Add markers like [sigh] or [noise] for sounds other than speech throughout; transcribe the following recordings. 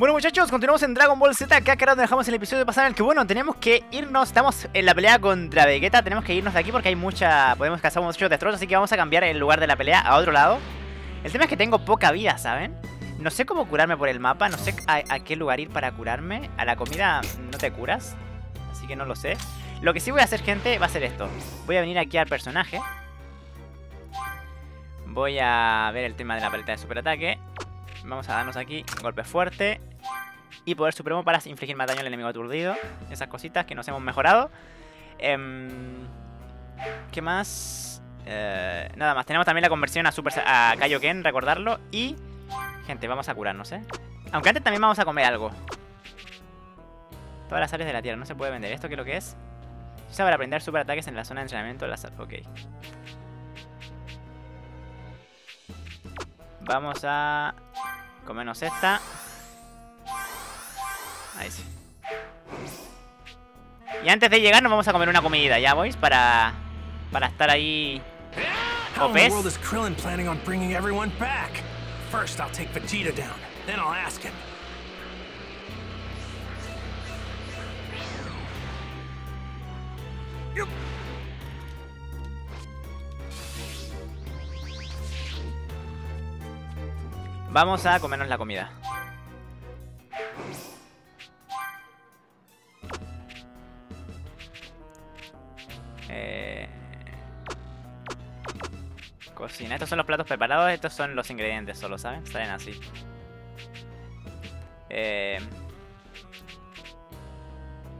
Bueno muchachos, continuamos en Dragon Ball Z, acá ahora dejamos el episodio pasado en el que bueno, tenemos que irnos, estamos en la pelea contra Vegeta, tenemos que irnos de aquí porque hay mucha, podemos cazar muchos destrozos, así que vamos a cambiar el lugar de la pelea a otro lado. El tema es que tengo poca vida, ¿saben? No sé cómo curarme por el mapa, no sé a, a qué lugar ir para curarme, a la comida no te curas, así que no lo sé. Lo que sí voy a hacer, gente, va a ser esto, voy a venir aquí al personaje, voy a ver el tema de la paleta de superataque, vamos a darnos aquí golpe fuerte, y poder supremo para infligir más daño al enemigo aturdido. Esas cositas que nos hemos mejorado. Em, ¿Qué más? Eh, nada más. Tenemos también la conversión a, Super, a Kaioken, recordarlo. Y, gente, vamos a curarnos, ¿eh? Aunque antes también vamos a comer algo. Todas las áreas de la tierra. No se puede vender. ¿Esto qué es lo que es? Usa para aprender superataques en la zona de entrenamiento de la Ok. Vamos a comernos esta. Ahí sí. Y antes de llegar nos vamos a comer una comida, ¿ya boys? Para, para estar ahí... ¿Opes? Vamos a comernos la comida. Eh... Cocina. Estos son los platos preparados, estos son los ingredientes solo, ¿saben? Salen así. Eh...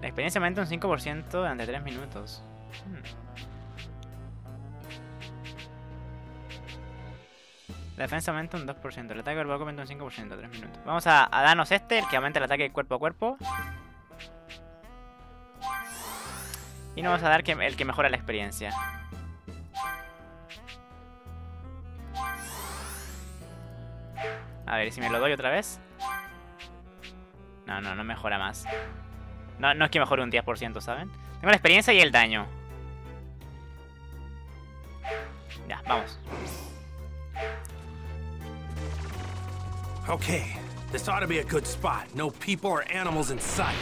La experiencia aumenta un 5% durante 3 minutos. Hmm. Defensa aumenta un 2%. El ataque verbal aumenta un 5% 3 minutos. Vamos a, a darnos este, el que aumenta el ataque cuerpo a cuerpo. Y nos vamos a dar que, el que mejora la experiencia. A ver, si me lo doy otra vez? No, no, no mejora más. No, no es que mejore un 10%, ¿saben? Tengo la experiencia y el daño. Ya, vamos. Okay, this ought to be a good spot. No people or animals in sight.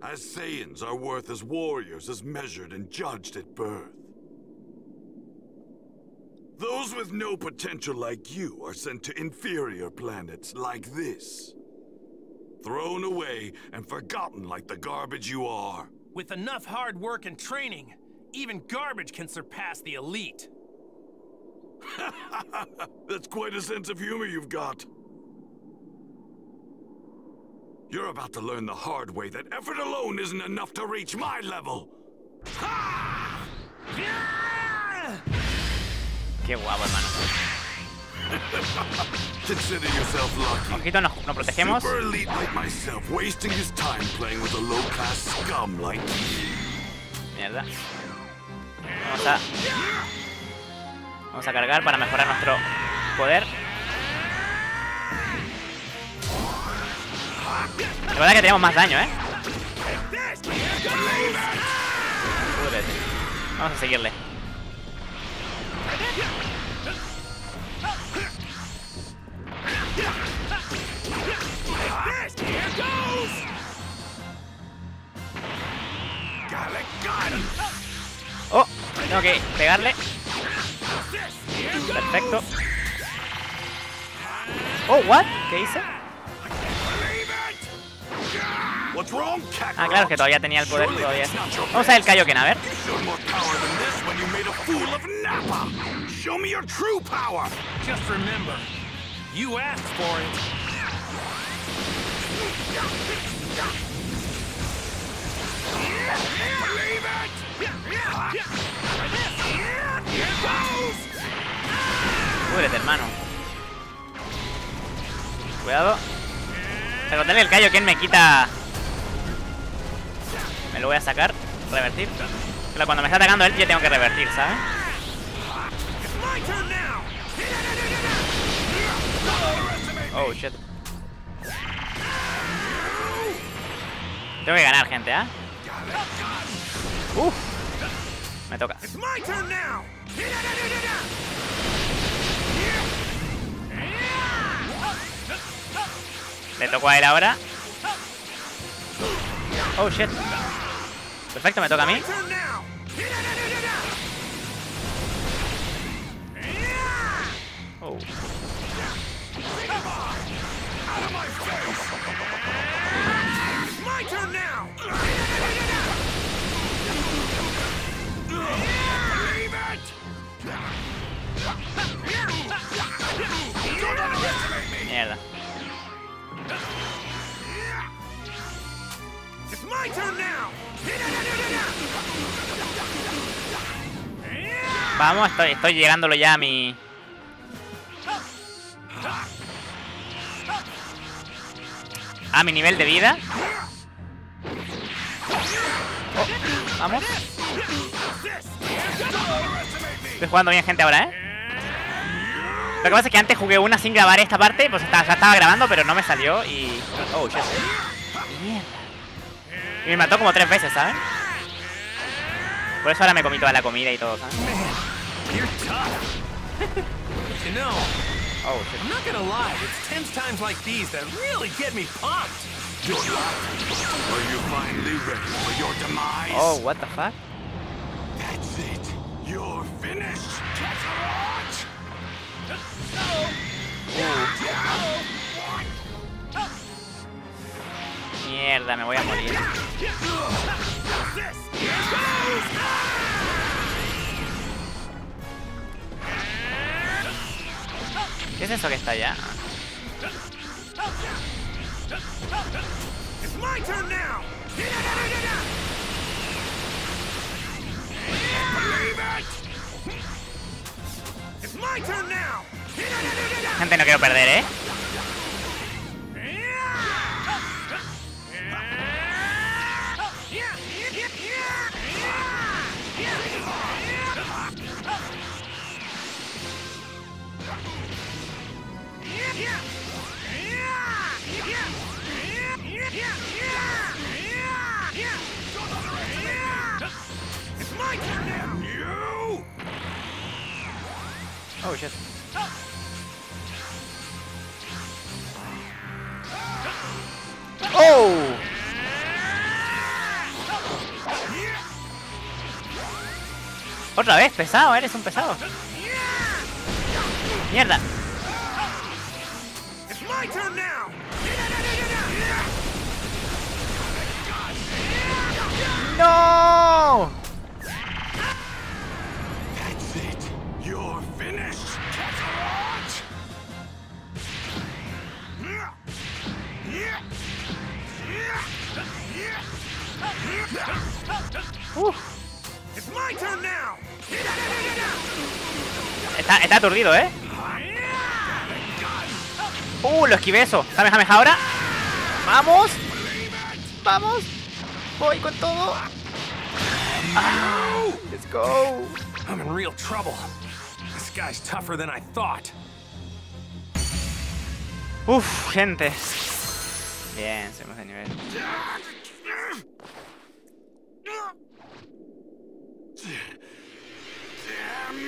As Saiyans are worth as warriors as measured and judged at birth. Those with no potential like you are sent to inferior planets like this. Thrown away and forgotten like the garbage you are. With enough hard work and training, even garbage can surpass the elite. [laughs] That's quite a sense of humor you've got. You're about to learn the hard way that effort alone isn't enough to reach my level. [laughs] Qué guapo, hermano. [laughs] Consider yourself lucky. Ojito, nos, nos protegemos. Mierda. Vamos a... Vamos a cargar para mejorar nuestro poder. La verdad que tenemos más daño, ¿eh? Vamos a seguirle. Oh, tengo que pegarle. Perfecto. Oh, what? ¿Qué hice? Ah, claro, que todavía tenía el poder todavía. Vamos a ver el Kaioken, a ver. Cúbrete, hermano. Cuidado. El Kaioken me quita... Me lo voy a sacar. Revertir. Pero cuando me está atacando él, yo tengo que revertir, ¿sabes? Oh, shit. Tengo que ganar, gente, ¿ah? ¿eh? Uf. Me toca. Le tocó a él ahora. Oh, shit. Perfecto, me toca a mí. Oh. Vamos, estoy, llegándolo ya a mi... A mi nivel de vida. Oh, vamos. Estoy jugando bien, gente, ahora, ¿eh? Lo que pasa es que antes jugué una sin grabar esta parte, pues ya estaba grabando, pero no me salió y... Oh, shit. Mierda. Y me mató como tres veces, ¿sabes? Por eso ahora me comí toda la comida y todo, ¿sabes? You're tough. you know, Oh, shit. I'm not gonna lie. It's tense times like these that really get me pumped. You're lying. Are you finally ready for your demise? Oh, what the fuck? That's it. You're finished, Kakarot! Mierda, me voy a morir. ¿Qué es eso que está allá? Gente, no quiero perder, ¿eh? Oh, shit. ¡Oh! Otra vez, pesado, eres un pesado. Mierda. ¡No! Está, está aturdido, ¿eh? Uh, lo esquivé eso. Kamehameha ahora. ¡Vamos! ¡Vamos! Voy con todo. Ah, let's go. I'm in real trouble. This guy's tougher than I thought. Uf, gente. Bien, subimos de nivel. Damn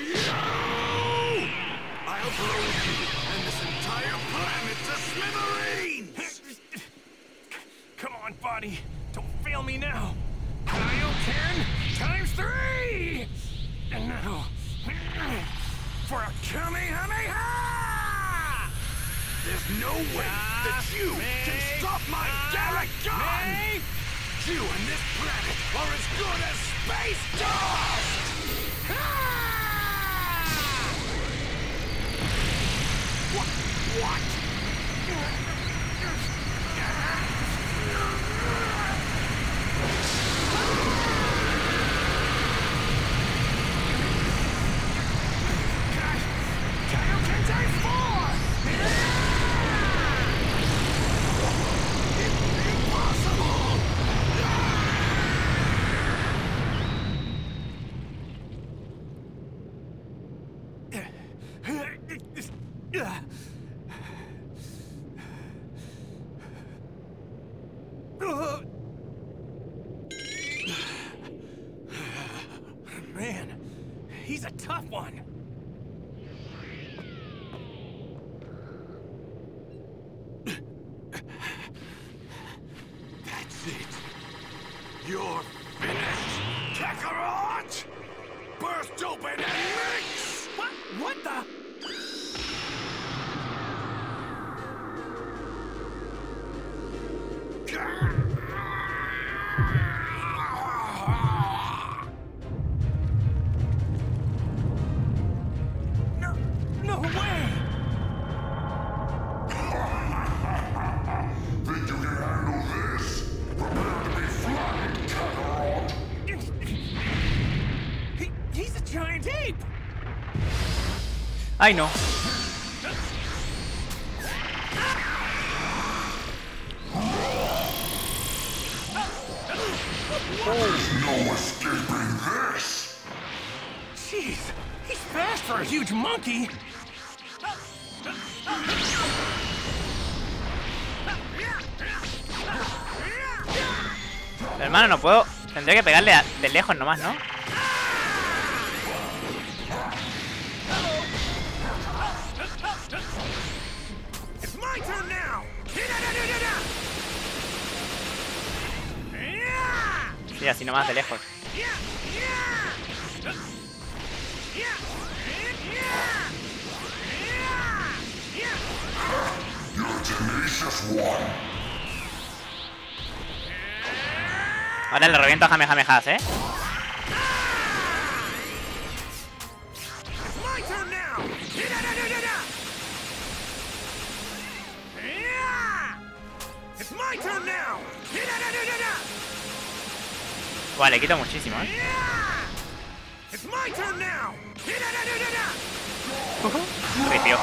Buddy. Don't fail me now. Kaioken times three! And now, for a Kamehameha! There's no way that you can stop my Gallic gun! You and this planet are as good as space dust! He's a tough one. Ay, no. No escaping this! Jeez, he's fast for a huge monkey! Hermano, no puedo. Tendría que pegarle a- de lejos nomás, ¿no? Sí, así nomás de lejos. Ahora le reviento a Jamejamejas, ¿eh? Buah, le quito muchísimo, ¿eh? Ripio.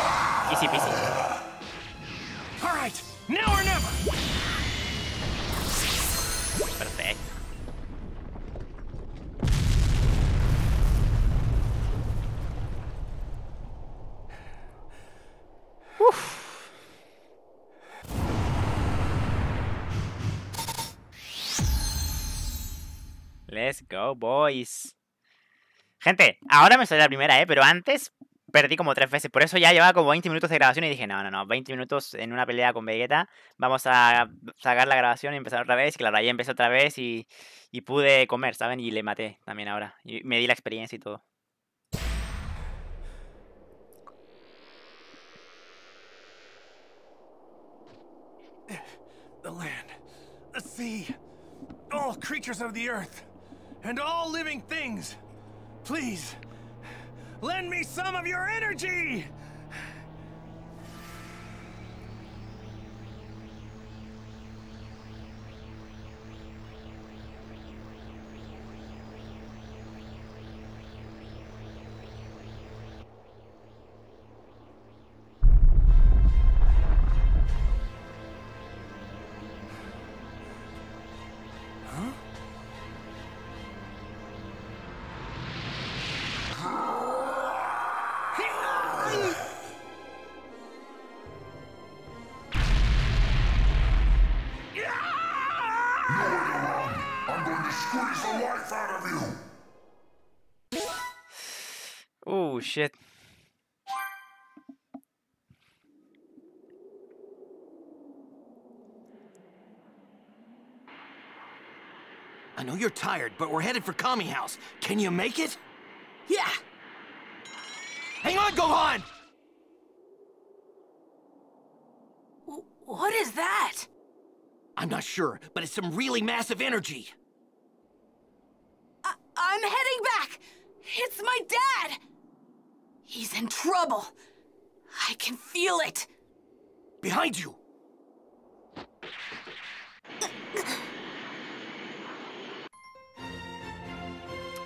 Easy peasy. Go, boys. Gente, ahora me salió la primera, ¿eh? Pero antes perdí como tres veces. Por eso ya llevaba como 20 minutos de grabación y dije, no, no, no, 20 minutos en una pelea con Vegeta. Vamos a sacar la grabación y empezar otra vez. Y claro, ahí empecé otra vez y, pude comer, ¿saben? Y le maté también ahora. Y me di la experiencia y todo. The land, the sea, all creatures of the earth, and all living things. Please, lend me some of your energy! Shit. I know you're tired, but we're headed for Kami House. Can you make it? Yeah! Hang on, Gohan! What is that? I'm not sure, but it's some really massive energy. I I'm heading back! It's my dad! He's in trouble. I can feel it. Behind you!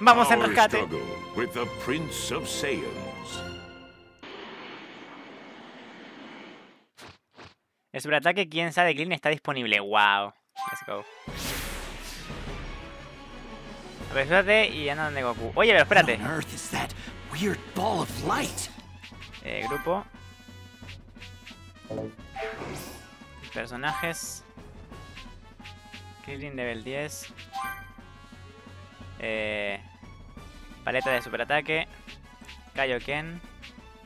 Vamos en Our rescate. with the Prince of Saiyans. El superataque, quién sabe, Clean está disponible. Wow. Let's go. Apresúrate y anda donde Goku. Oye, pero espérate. Weird ball of light? Eh, grupo. Personajes. Krillin level 10. Eh, Paleta de superataque. Kaioken.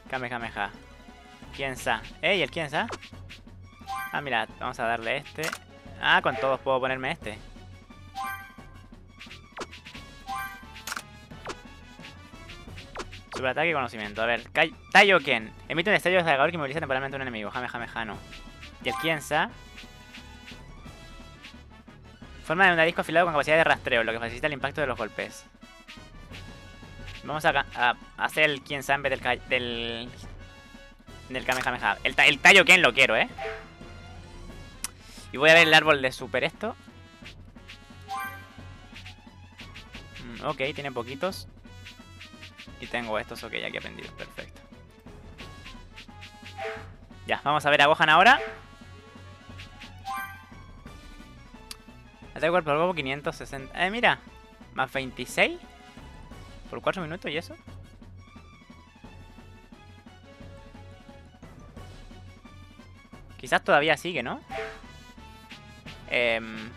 Kamehameha. Kiensa. ¡Ey, el Kiensa! Ah, mira, vamos a darle este. Ah, con todos puedo ponerme este. Superataque y conocimiento. A ver, Taioken. Emite un destello desgarrador que moviliza temporalmente a un enemigo. Kamehameha no. Y el Kiensa. Forma de un disco afilado con capacidad de rastreo, lo que facilita el impacto de los golpes. Vamos a, hacer el Kiensa en vez del, del, del Kamehameha. El, ta- el lo quiero, ¿eh? Y voy a ver el árbol de super esto. Mm, ok, tiene poquitos. Y tengo estos, ok, ya que aprendido. Perfecto. Ya, vamos a ver a Gohan ahora. Ataque cuerpo a cuerpo 560. Eh, mira. Más 26. Por 4 minutos y eso. Quizás todavía sigue, ¿no? Em,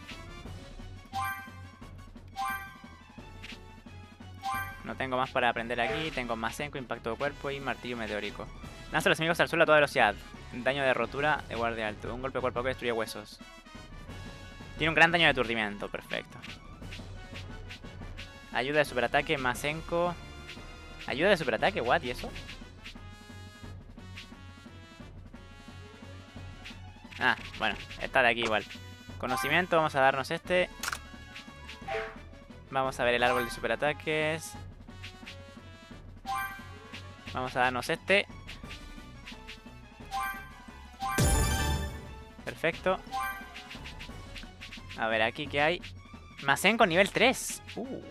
No tengo más para aprender aquí. Tengo Masenko, impacto de cuerpo y martillo meteórico. Lanza a los enemigos al suelo a toda velocidad. Daño de rotura de guardia alto. Un golpe cuerpo a cuerpo destruye huesos. Tiene un gran daño de aturdimiento. Perfecto. Ayuda de superataque, Masenko. Ayuda de superataque, what? ¿Y eso? Ah, bueno, está de aquí igual. Conocimiento, vamos a darnos este. Vamos a ver el árbol de superataques. Vamos a darnos este. Perfecto. A ver, aquí que hay. Masenko nivel 3. Uh.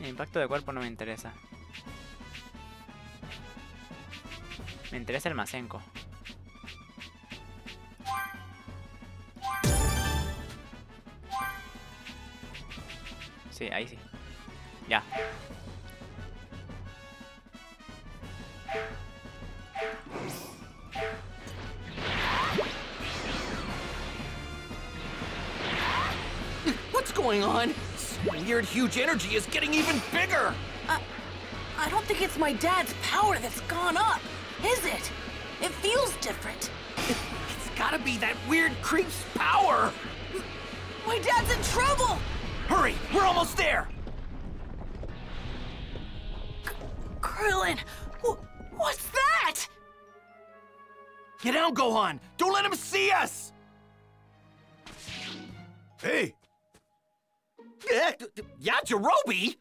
El impacto de cuerpo no me interesa. Me interesa el Masenko. Sí, ahí sí. Ya. Weird, huge energy is getting even bigger. Uh, I don't think it's my dad's power that's gone up, is it? It feels different. [laughs] It's gotta be that weird creep's power. My dad's in trouble! Hurry, we're almost there. Krillin, wh- what's that? Get down, Gohan. Don't let him see us. Hey, Eh, d- d- Yeah, Jirobi.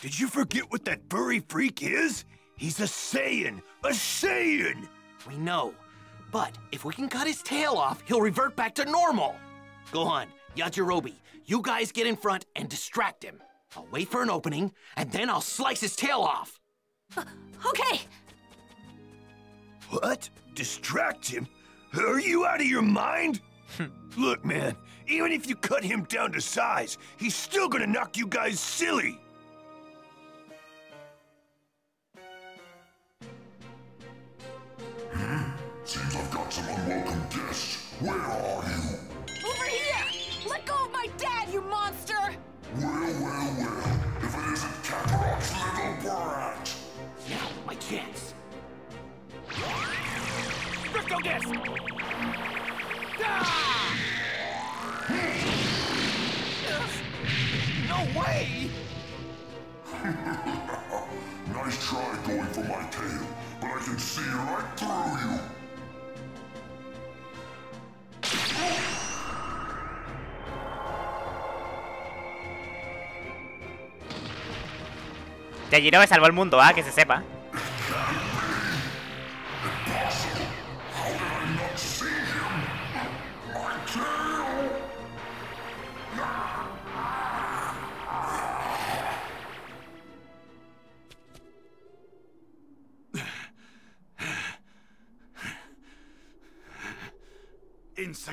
Did you forget what that furry freak is? He's a Saiyan! A Saiyan! We know. But if we can cut his tail off, he'll revert back to normal. Gohan, Yajirobe, you guys get in front and distract him. I'll wait for an opening, and then I'll slice his tail off. Okay, What? Distract him? Are you out of your mind? [laughs] Look, man, even if you cut him down to size, he's still gonna knock you guys silly! Hmm. Seems I've got some unwelcome guests. Where are you? over here! Let go of my dad, you monster! Well, well, well. If it isn't Kakarot's little brat. Now, my chance. Crypto disc! Ah! For my tail, but I can see right through you. Yajirobe salvó el mundo, ah, que se sepa.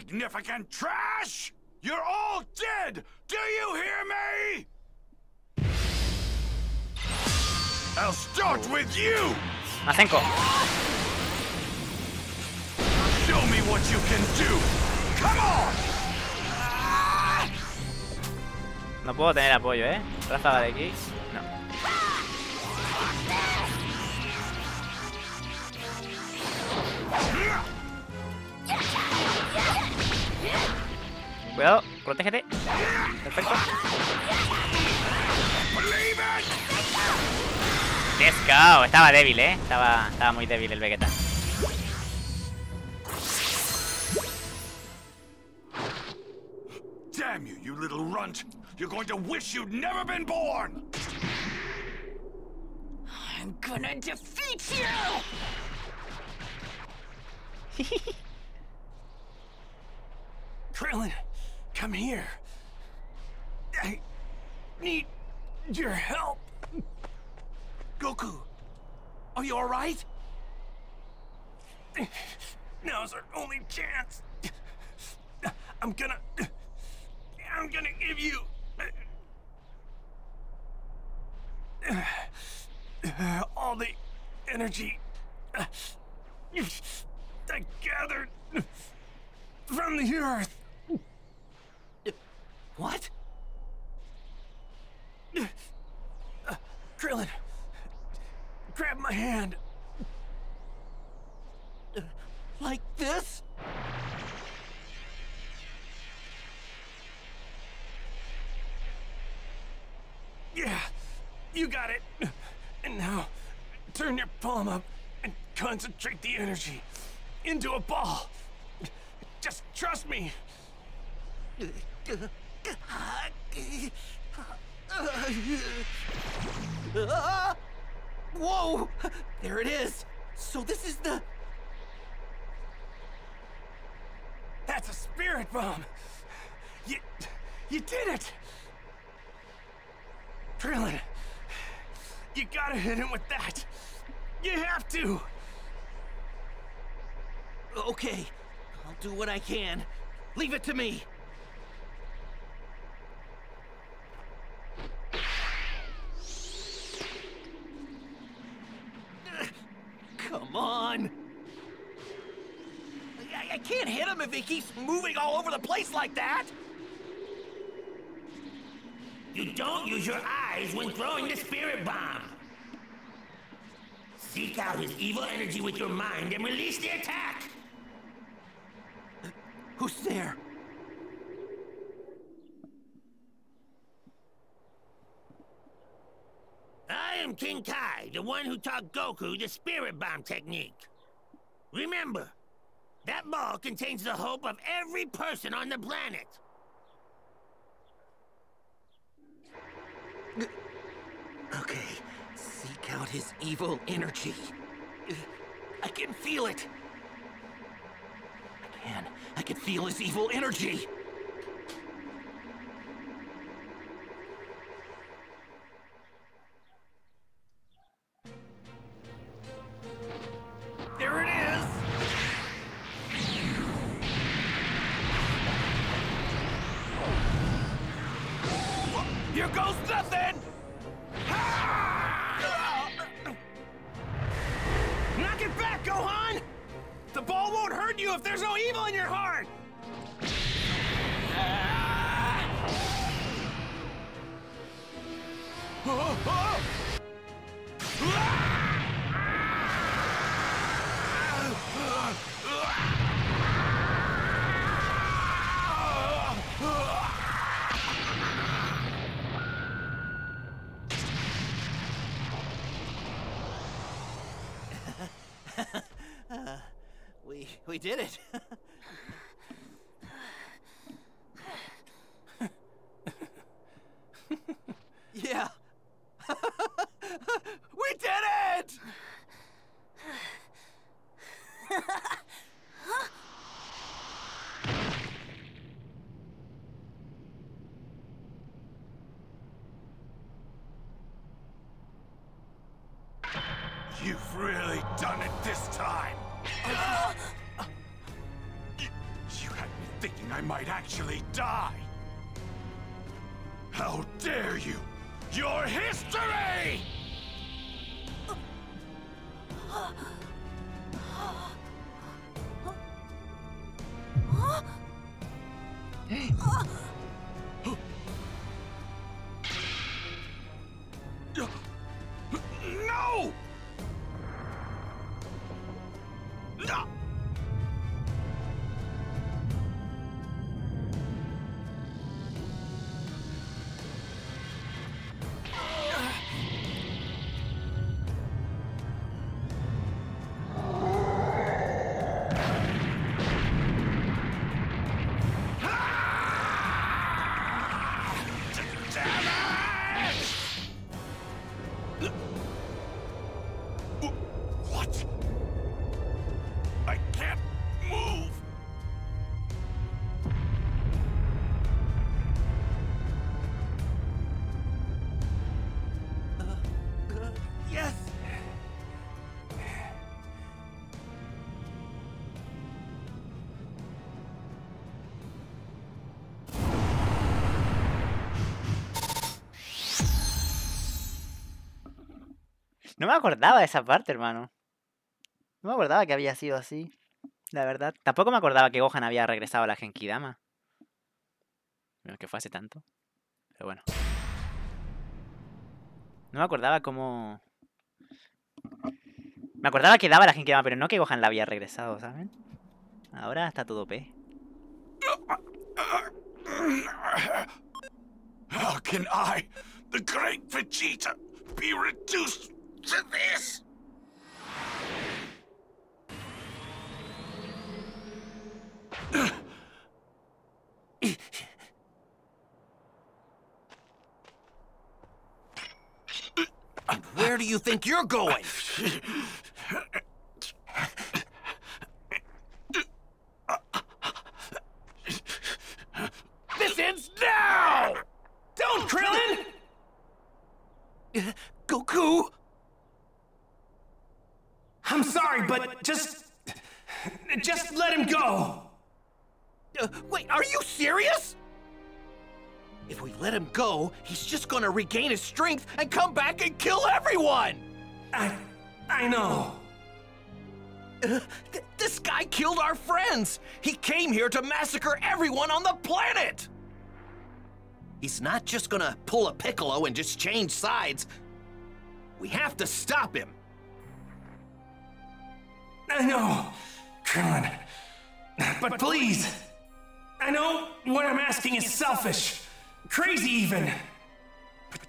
Insignificant trash! You're all dead! Do you hear me? I'll start with you! Masenko. Show me what you can do! Come on! No puedo tener apoyo, ¿eh? Ráfaga de aquí. No. Cuidado, protégete. Perfecto. Let's go. Estaba débil, ¿eh? Estaba, estaba muy débil el Vegeta. Damn you, you little runt! You're going to wish you'd never been born! I'm gonna defeat you! [laughs] Krillin, come here. I need your help. Goku, are you all right? Now's our only chance. I'm gonna. I'm gonna give you. All the energy I gathered from the earth. What? Krillin, grab my hand. Like this? Yeah, you got it. And now, turn your palm up and concentrate the energy into a ball. Just trust me. Whoa! There it is! So this is the... That's a spirit bomb. You, you did it. Krillin, you gotta hit him with that. You have to. Okay, I'll do what I can. Leave it to me. Come on! I, I can't hit him if he keeps moving all over the place like that! You don't use your eyes when throwing the spirit bomb. Seek out his evil energy with your mind and release the attack. Who's there? I am King Kai, the one who taught Goku the spirit bomb technique. Remember, that ball contains the hope of every person on the planet. Okay, seek out his evil energy. I can feel it. I can. I can feel his evil energy. Did it. No me acordaba de esa parte, hermano. No me acordaba que había sido así. La verdad. Tampoco me acordaba que Gohan había regresado a la Genkidama. Bueno, que fue hace tanto. Pero bueno. No me acordaba cómo... Me acordaba que daba la Genkidama, pero no que Gohan la había regresado, ¿saben? Ahora está todo P. How can I, the great Vegeta, be reduced to this? And where do you think you're going? [laughs] he's just gonna regain his strength and come back and kill everyone! I. I know. Uh, th- this guy killed our friends! He came here to massacre everyone on the planet! He's not just gonna pull a Piccolo and just change sides. We have to stop him. I know, Krillin. But please, I know what I'm asking is selfish, crazy even.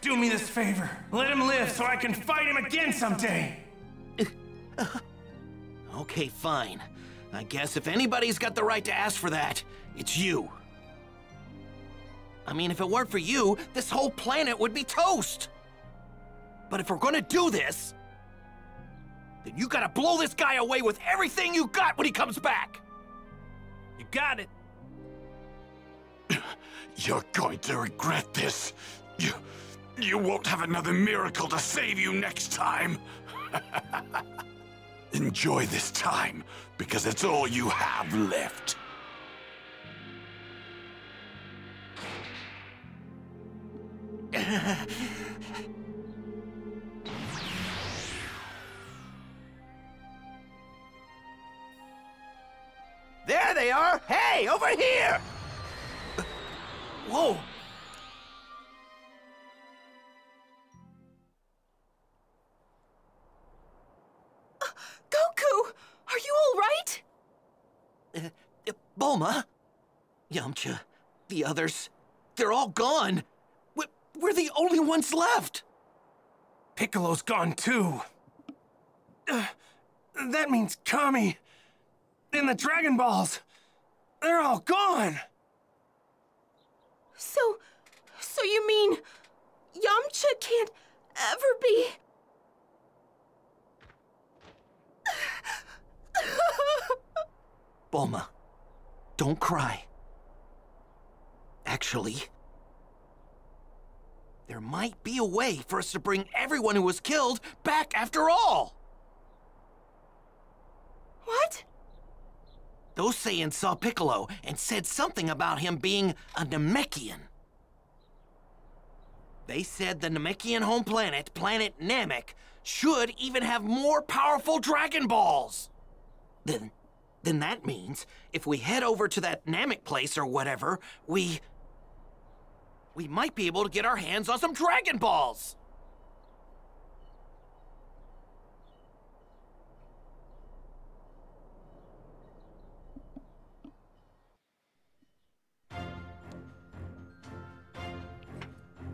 Do me this favor. Let him live so I can fight him again someday. [laughs] Okay, fine. I guess if anybody's got the right to ask for that, it's you. I mean, if it weren't for you, this whole planet would be toast. But if we're gonna do this, then you gotta blow this guy away with everything you got when he comes back. You got it. [clears throat] You're going to regret this. You, you won't have another miracle to save you next time. [laughs] Enjoy this time, because it's all you have left. There they are! Hey, over here! Whoa! Bulma? Yamcha? The others? They're all gone! We- We're the only ones left! Piccolo's gone too. Uh, that means Kami and the Dragon Balls. They're all gone. So. So you mean. Yamcha can't ever be. Bulma, don't cry. Actually, there might be a way for us to bring everyone who was killed back after all! what? Those Saiyans saw Piccolo and said something about him being a Namekian. They said the Namekian home planet, planet Namek, should even have more powerful Dragon Balls. Then, then that means if we head over to that Namek place or whatever, we... We might be able to get our hands on some Dragon Balls!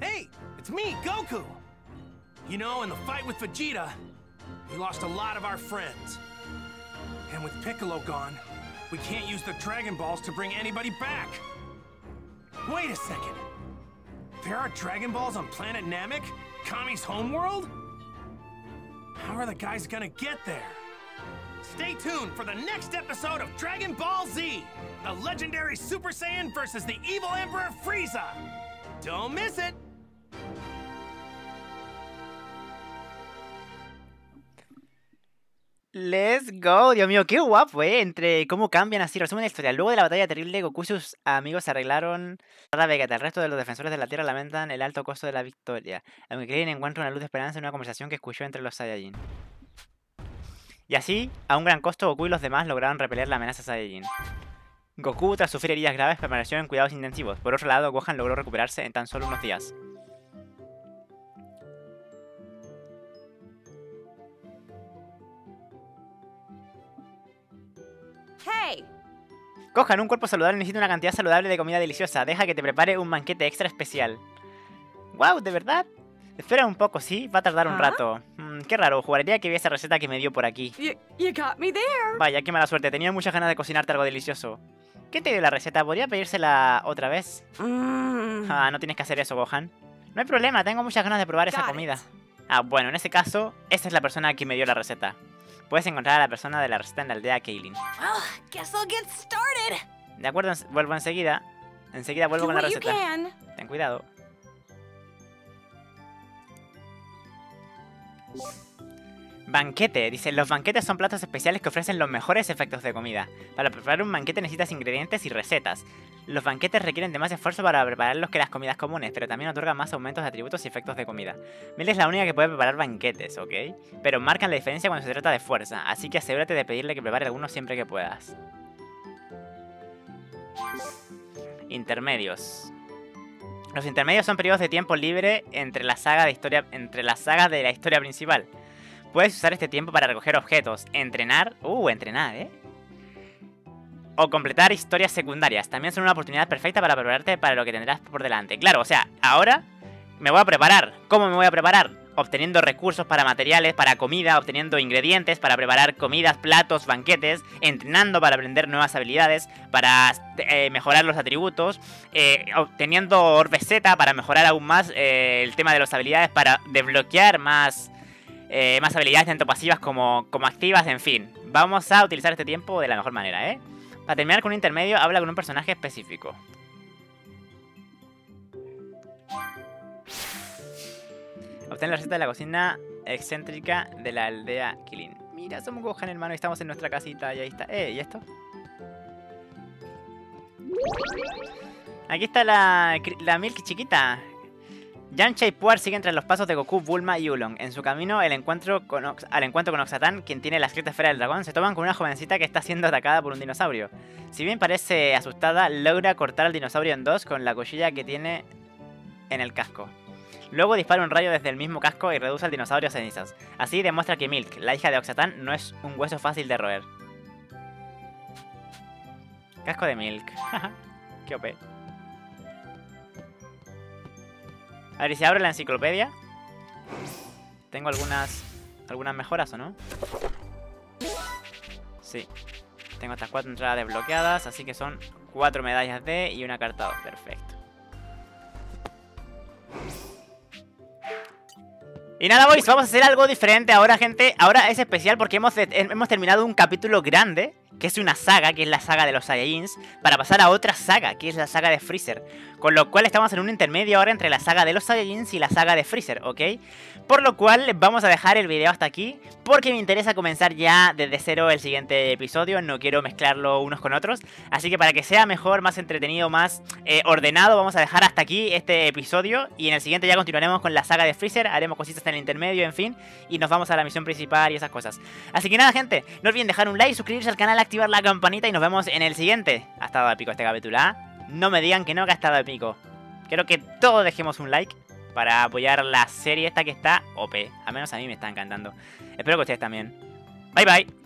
Hey, it's me, Goku! You know, in the fight with Vegeta, we lost a lot of our friends. And with Piccolo gone, we can't use the Dragon Balls to bring anybody back. Wait a second. There are Dragon Balls on planet Namek? Kami's homeworld? How are the guys gonna get there? Stay tuned for the next episode of Dragon Ball Z! The legendary Super Saiyan versus the evil Emperor Frieza! Don't miss it! Let's go, Dios mío, qué guapo, eh. Entre cómo cambian así, resumen la historia. Luego de la batalla terrible, Goku y sus amigos se arreglaron cada Vegeta. El resto de los defensores de la Tierra lamentan el alto costo de la victoria. Aunque Krillin encuentra una luz de esperanza en una conversación que escuchó entre los Saiyajin. Y así, a un gran costo, Goku y los demás lograron repeler la amenaza Saiyajin. Goku, tras sufrir heridas graves, permaneció en cuidados intensivos. Por otro lado, Gohan logró recuperarse en tan solo unos días. Hey, Gohan, un cuerpo saludable necesita una cantidad saludable de comida deliciosa. Deja que te prepare un banquete extra especial. ¡Wow! ¿De verdad? Espera un poco, ¿sí? Va a tardar un ¿Ah? rato. Mm, qué raro, jugaría que vi esa receta que me dio por aquí. you, you got me there. Vaya, qué mala suerte. Tenía muchas ganas de cocinarte algo delicioso. ¿Qué te dio la receta? ¿Podría pedírsela otra vez? Mm. Ah, no tienes que hacer eso, Gohan. No hay problema, tengo muchas ganas de probar esa Got it. Ah, bueno, en ese caso, esta es la persona que me dio la receta. Puedes encontrar a la persona de la receta en la aldea Kaylin. Well, guess I'll get started. De acuerdo, vuelvo enseguida. Enseguida vuelvo con la receta. Ten cuidado. Banquete. Dice, los banquetes son platos especiales que ofrecen los mejores efectos de comida. Para preparar un banquete necesitas ingredientes y recetas. Los banquetes requieren de más esfuerzo para prepararlos que las comidas comunes, pero también otorgan más aumentos de atributos y efectos de comida. Mel es la única que puede preparar banquetes, ¿ok? Pero marcan la diferencia cuando se trata de fuerza, así que asegúrate de pedirle que prepare algunos siempre que puedas. Intermedios. Los intermedios son periodos de tiempo libre entre la saga de historia entre las sagas de la historia principal. Puedes usar este tiempo para recoger objetos, entrenar, uh, entrenar, ¿eh? O completar historias secundarias. También son una oportunidad perfecta para prepararte para lo que tendrás por delante. Claro, o sea, ahora me voy a preparar. ¿Cómo me voy a preparar? Obteniendo recursos para materiales, para comida, obteniendo ingredientes para preparar comidas, platos, banquetes, entrenando para aprender nuevas habilidades, para eh, mejorar los atributos, eh, obteniendo Orbe Z para mejorar aún más eh, el tema de las habilidades, para desbloquear más, eh, más habilidades tanto pasivas como, como activas, en fin. Vamos a utilizar este tiempo de la mejor manera, ¿eh? Para terminar con un intermedio, habla con un personaje específico. Obtén la receta de la cocina excéntrica de la aldea Kilin. Mira, somos Gohan, hermano, y estamos en nuestra casita, y ahí está. Eh, ¿y esto? Aquí está la, la Milk chiquita. Yamcha y Puar siguen tras los pasos de Goku, Bulma y Ulong. En su camino el encuentro con al encuentro con Oxatan, quien tiene la escrita esfera del dragón, se toman con una jovencita que está siendo atacada por un dinosaurio. Si bien parece asustada, logra cortar al dinosaurio en dos con la cuchilla que tiene en el casco. Luego dispara un rayo desde el mismo casco y reduce al dinosaurio a cenizas. Así demuestra que Milk, la hija de Oxatan, no es un hueso fácil de roer. Casco de Milk. [laughs] Qué OP. A ver, ¿y si abro la enciclopedia? Tengo algunas algunas mejoras, ¿o no? Sí. Tengo estas cuatro entradas desbloqueadas, así que son cuatro medallas de y una carta 2. Perfecto. Y nada, boys, vamos a hacer algo diferente ahora, gente. Ahora es especial porque hemos, hemos terminado un capítulo grande, que es una saga, que es la saga de los Saiyajins, para pasar a otra saga, que es la saga de Freezer. Con lo cual estamos en un intermedio ahora entre la saga de los Saiyajins y la saga de Freezer, ¿ok? Por lo cual vamos a dejar el video hasta aquí, porque me interesa comenzar ya desde cero el siguiente episodio, no quiero mezclarlo unos con otros. Así que para que sea mejor, más entretenido, más eh, ordenado, vamos a dejar hasta aquí este episodio. Y en el siguiente ya continuaremos con la saga de Freezer, haremos cositas en el intermedio, en fin, y nos vamos a la misión principal y esas cosas. Así que nada, gente, no olviden dejar un like, suscribirse al canal, activar la campanita y nos vemos en el siguiente. Ha estado épico este capítulo, ¿ah? No me digan que no, que ha estado épico. Quiero que todos dejemos un like para apoyar la serie esta que está OP. Al menos a mí me está encantando. Espero que ustedes también. Bye bye.